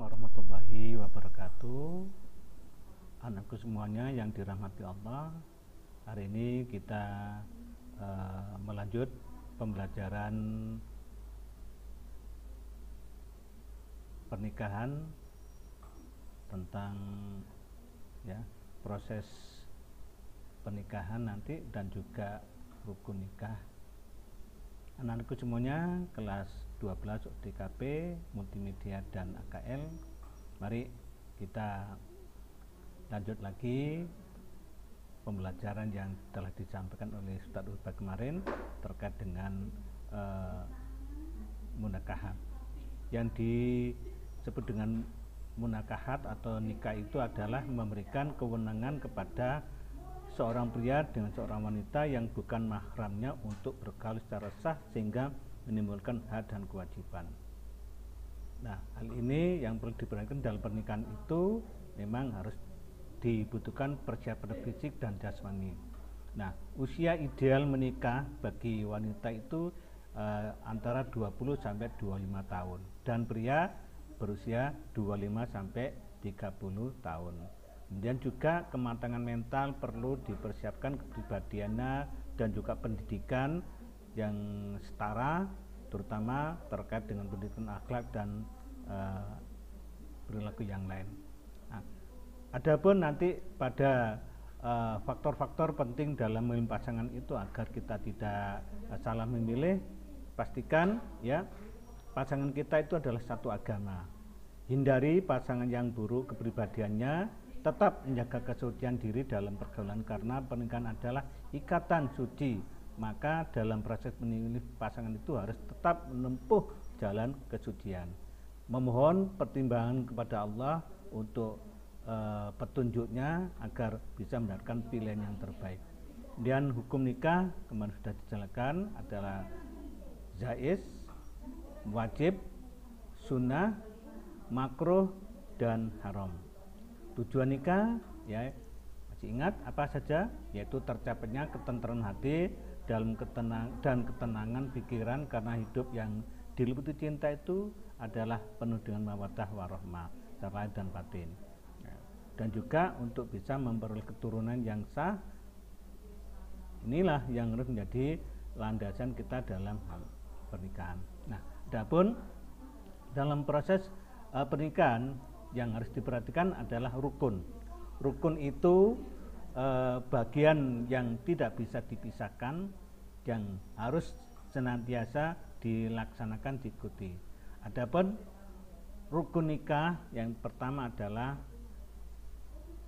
warahmatullahi wabarakatuh. Anakku semuanya yang dirahmati Allah Hari ini kita uh, melanjut pembelajaran pernikahan tentang ya proses pernikahan nanti dan juga rukun nikah. Anak-anakku semuanya kelas 12 DKP multimedia dan AKL mari kita lanjut lagi pembelajaran yang telah disampaikan oleh Ustadz Uba kemarin terkait dengan uh, munakahat. Yang disebut dengan munakahat atau nikah itu adalah memberikan kewenangan kepada seorang pria dengan seorang wanita yang bukan mahramnya untuk bergaul secara sah sehingga menimbulkan hak dan kewajiban. Nah, hal ini yang perlu diperhatikan dalam pernikahan itu memang harus dibutuhkan persiapan fisik dan jasmani. Nah, usia ideal menikah bagi wanita itu eh, antara 20 sampai 25 tahun dan pria berusia 25 sampai 30 tahun. Kemudian juga kematangan mental perlu dipersiapkan kepribadiannya dan juga pendidikan yang setara terutama terkait dengan pendidikan akhlak dan uh, perilaku yang lain. Nah, adapun nanti pada eh, faktor-faktor uh, penting dalam memilih pasangan itu agar kita tidak uh, salah memilih, pastikan ya pasangan kita itu adalah satu agama. Hindari pasangan yang buruk kepribadiannya, tetap menjaga kesucian diri dalam pergaulan karena pernikahan adalah ikatan suci maka dalam proses memilih pasangan itu harus tetap menempuh jalan kesucian. Memohon pertimbangan kepada Allah untuk e, petunjuknya agar bisa mendapatkan pilihan yang terbaik. Kemudian hukum nikah kemarin sudah dijelaskan adalah jais, wajib, sunnah, makruh, dan haram. Tujuan nikah ya ingat apa saja? Yaitu tercapainya ketenteran hati dalam ketenang dan ketenangan pikiran karena hidup yang diliputi cinta itu adalah penuh dengan mawaddah warahmah secara dan batin. Ya. dan juga untuk bisa memperoleh keturunan yang sah inilah yang harus menjadi landasan kita dalam hal pernikahan. Nah adapun dalam proses uh, pernikahan yang harus diperhatikan adalah rukun rukun itu eh, bagian yang tidak bisa dipisahkan yang harus senantiasa dilaksanakan diikuti. Adapun rukun nikah yang pertama adalah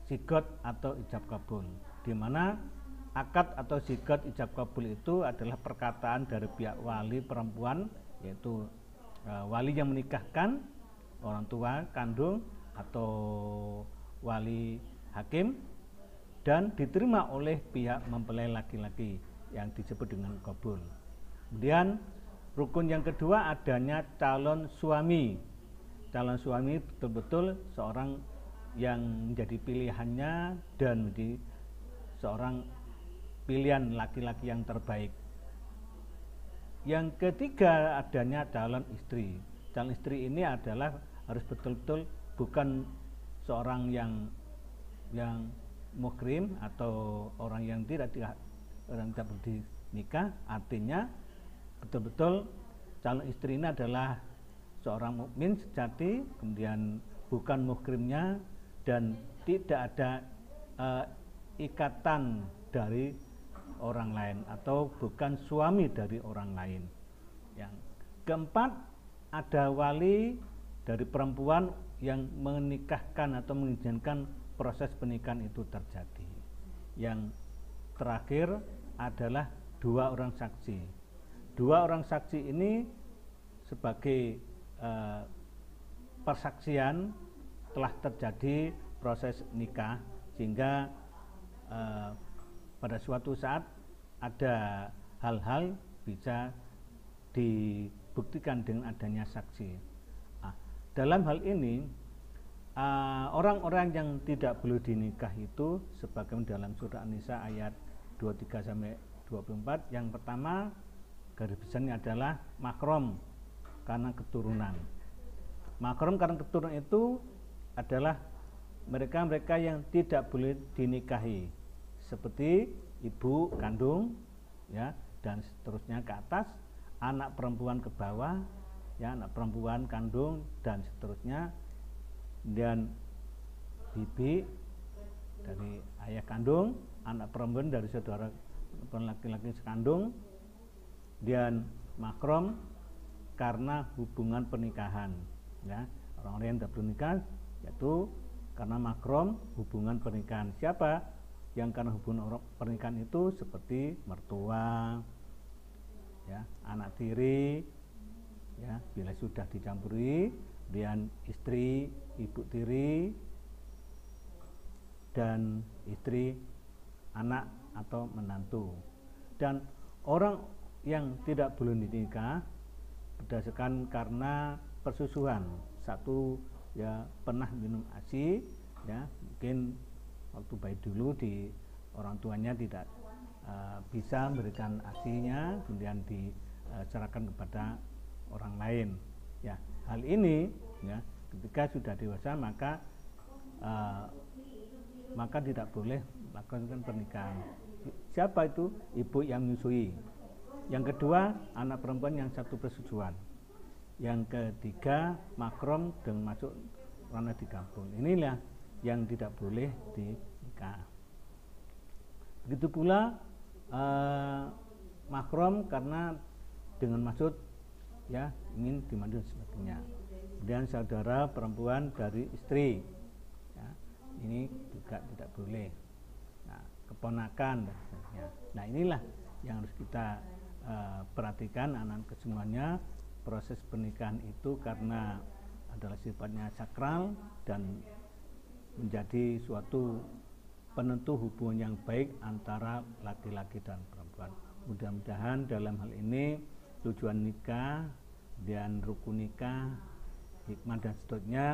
sigot atau ijab kabul, di mana akad atau sigot ijab kabul itu adalah perkataan dari pihak wali perempuan yaitu e, wali yang menikahkan orang tua kandung atau wali hakim dan diterima oleh pihak mempelai laki-laki yang disebut dengan kabul. Kemudian rukun yang kedua adanya calon suami. Calon suami betul-betul seorang yang menjadi pilihannya dan menjadi seorang pilihan laki-laki yang terbaik. Yang ketiga adanya calon istri. Calon istri ini adalah harus betul-betul bukan seorang yang yang mukrim atau orang yang tidak orang tidak nikah artinya betul-betul calon istri ini adalah seorang mukmin sejati kemudian bukan mukrimnya dan tidak ada uh, ikatan dari orang lain atau bukan suami dari orang lain. Yang keempat ada wali dari perempuan yang menikahkan atau mengizinkan proses pernikahan itu terjadi. Yang terakhir adalah dua orang saksi. Dua orang saksi ini sebagai eh, persaksian telah terjadi proses nikah sehingga eh, pada suatu saat ada hal-hal bisa dibuktikan dengan adanya saksi. Nah, dalam hal ini orang-orang uh, yang tidak boleh dinikah itu sebagaimana dalam surah An-Nisa ayat 23 sampai 24. Yang pertama garis besarnya adalah makrom karena keturunan. Makrom karena keturunan itu adalah mereka-mereka yang tidak boleh dinikahi seperti ibu kandung ya dan seterusnya ke atas anak perempuan ke bawah ya anak perempuan kandung dan seterusnya dan bibi dari ayah kandung anak perempuan dari saudara laki-laki sekandung dan makrom karena hubungan pernikahan ya. Orang-orang yang tidak bernikah yaitu karena makrom hubungan pernikahan. Siapa? Yang karena hubungan pernikahan itu seperti mertua ya anak tiri ya bila sudah dicampuri dan istri ibu tiri dan istri anak atau menantu. Dan orang yang tidak boleh dinikah berdasarkan karena persusuhan. Satu ya pernah minum asi ya mungkin waktu bayi dulu di orang tuanya tidak uh, bisa memberikan asinya kemudian diserahkan kepada orang lain ya hal ini ya ketika sudah dewasa maka uh, maka tidak boleh melakukan pernikahan. Siapa itu? Ibu yang menyusui. Yang kedua anak perempuan yang satu persetujuan. Yang ketiga makrom dan masuk ranah di kampung. Inilah yang tidak boleh dinikah. Begitu pula eh, makrom karena dengan maksud ya ingin dimandu dan sebagainya. Kemudian saudara perempuan dari istri ya, ini juga tidak boleh. Nah keponakan dan nah inilah yang harus kita uh, perhatikan anak kesemuanya. Proses pernikahan itu karena adalah sifatnya sakral dan menjadi suatu penentu hubungan yang baik antara laki-laki dan perempuan. Mudah-mudahan dalam hal ini tujuan nikah dan rukun nikah, hikmah dan seterusnya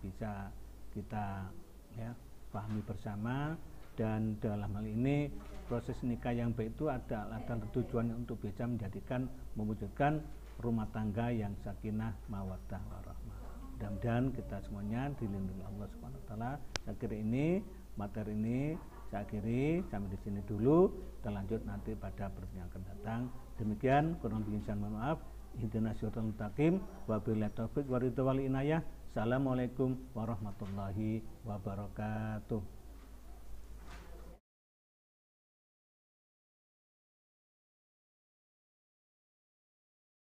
bisa kita ya pahami bersama dan dalam hal ini proses nikah yang baik itu ada adalah tujuan untuk bisa menjadikan mewujudkan rumah tangga yang sakinah mawaddah warahmah. Mudah-mudahan kita semuanya dilindungi Allah Subhanahu wa taala. Kira ini materi ini saya akhiri sampai di sini dulu. Kita lanjut nanti pada pertemuan yang akan datang. Demikian kurang lebih mohon maaf. Ihdinas siratal mustaqim wabillahi taufik wa inayah. Assalamualaikum warahmatullahi wabarakatuh.